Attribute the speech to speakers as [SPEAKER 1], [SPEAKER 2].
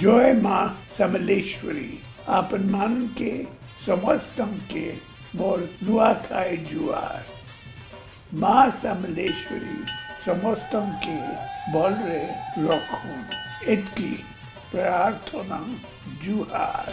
[SPEAKER 1] জয় মা সমলেশ্বরী আপন মান के समस्तम के मोर नुआखाई जुआर माँ समलेश्वरी समस्तम के বলরে রক্ষণ এটকি প্রার্থনা জুহার